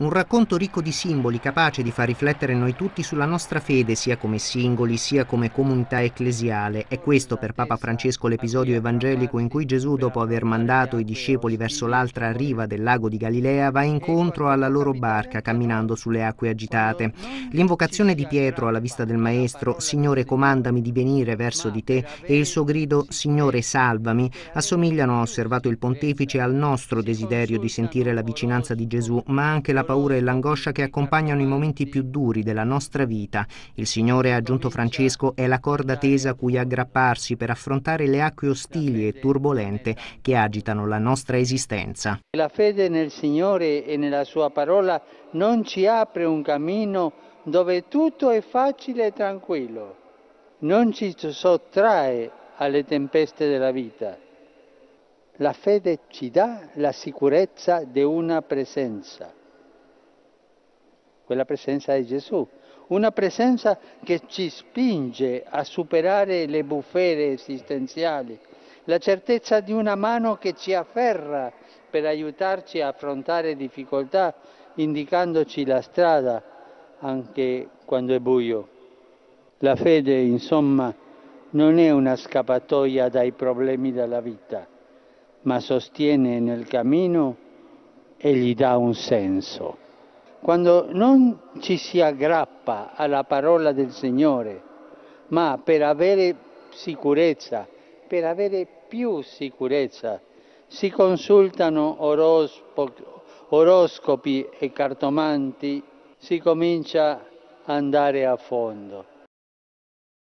Un racconto ricco di simboli, capace di far riflettere noi tutti sulla nostra fede, sia come singoli, sia come comunità ecclesiale. È questo per Papa Francesco l'episodio evangelico in cui Gesù, dopo aver mandato i discepoli verso l'altra riva del lago di Galilea, va incontro alla loro barca camminando sulle acque agitate. L'invocazione di Pietro alla vista del Maestro, Signore comandami di venire verso di te, e il suo grido, Signore salvami, assomigliano, ha osservato il pontefice, al nostro desiderio di sentire la vicinanza di Gesù, ma anche la paura e l'angoscia che accompagnano i momenti più duri della nostra vita. Il Signore, ha aggiunto Francesco, è la corda tesa a cui aggrapparsi per affrontare le acque ostili e turbolente che agitano la nostra esistenza. La fede nel Signore e nella sua parola non ci apre un cammino dove tutto è facile e tranquillo, non ci sottrae alle tempeste della vita. La fede ci dà la sicurezza di una presenza quella presenza di Gesù, una presenza che ci spinge a superare le bufere esistenziali, la certezza di una mano che ci afferra per aiutarci a affrontare difficoltà, indicandoci la strada anche quando è buio. La fede, insomma, non è una scappatoia dai problemi della vita, ma sostiene nel cammino e gli dà un senso quando non ci si aggrappa alla parola del Signore, ma per avere sicurezza, per avere più sicurezza, si consultano oroscopi e cartomanti, si comincia ad andare a fondo.